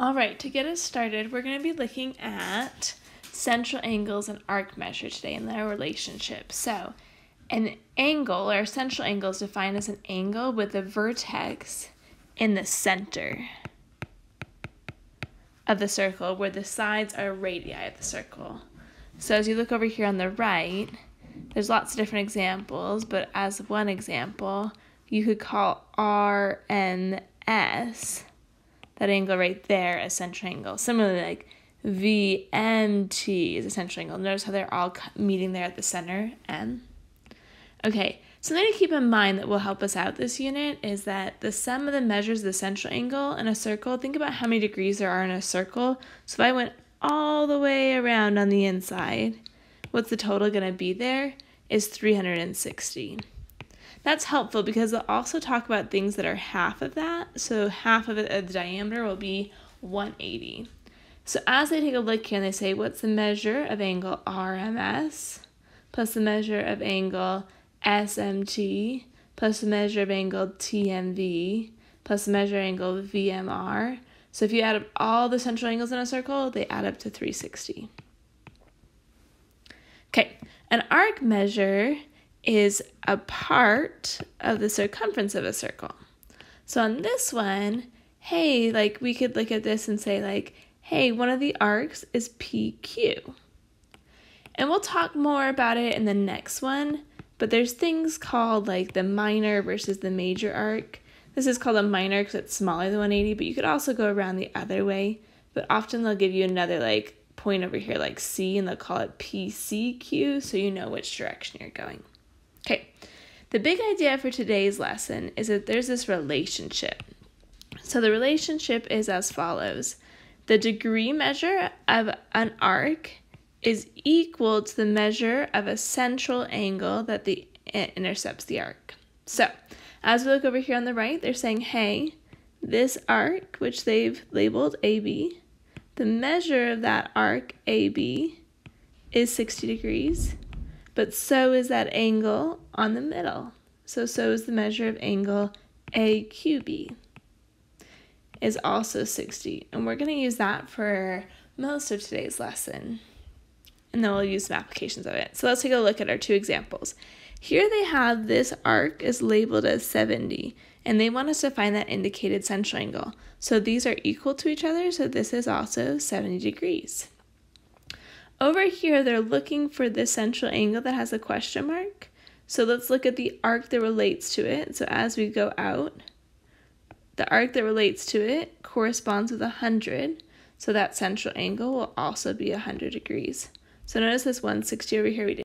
All right, to get us started, we're going to be looking at central angles and arc measure today and their relationship. So, an angle or central angle is defined as an angle with a vertex in the center of the circle where the sides are radii of the circle. So, as you look over here on the right, there's lots of different examples, but as one example, you could call RNS that angle right there a central angle. Similarly, like VMT is a central angle. Notice how they're all meeting there at the center, M. Okay, something to keep in mind that will help us out this unit is that the sum of the measures of the central angle in a circle, think about how many degrees there are in a circle. So if I went all the way around on the inside, what's the total going to be there is 360. That's helpful because they'll also talk about things that are half of that. So half of it, uh, the diameter will be 180. So as they take a look here and they say, what's the measure of angle RMS plus the measure of angle SMT plus the measure of angle TMV plus the measure angle VMR. So if you add up all the central angles in a circle, they add up to 360. Okay, an arc measure is a part of the circumference of a circle. So on this one, hey, like we could look at this and say like, hey, one of the arcs is PQ. And we'll talk more about it in the next one, but there's things called like the minor versus the major arc. This is called a minor because it's smaller than 180, but you could also go around the other way. But often they'll give you another like point over here like C and they'll call it PCQ so you know which direction you're going. Okay, the big idea for today's lesson is that there's this relationship. So the relationship is as follows the degree measure of an arc is equal to the measure of a central angle that the intercepts the arc. So, as we look over here on the right, they're saying, hey, this arc, which they've labeled AB, the measure of that arc AB is 60 degrees but so is that angle on the middle. So, so is the measure of angle AQB is also 60. And we're going to use that for most of today's lesson. And then we'll use some applications of it. So let's take a look at our two examples. Here they have this arc is labeled as 70, and they want us to find that indicated central angle. So these are equal to each other, so this is also 70 degrees. Over here, they're looking for the central angle that has a question mark. So let's look at the arc that relates to it. So as we go out, the arc that relates to it corresponds with 100. So that central angle will also be 100 degrees. So notice this 160 over here we did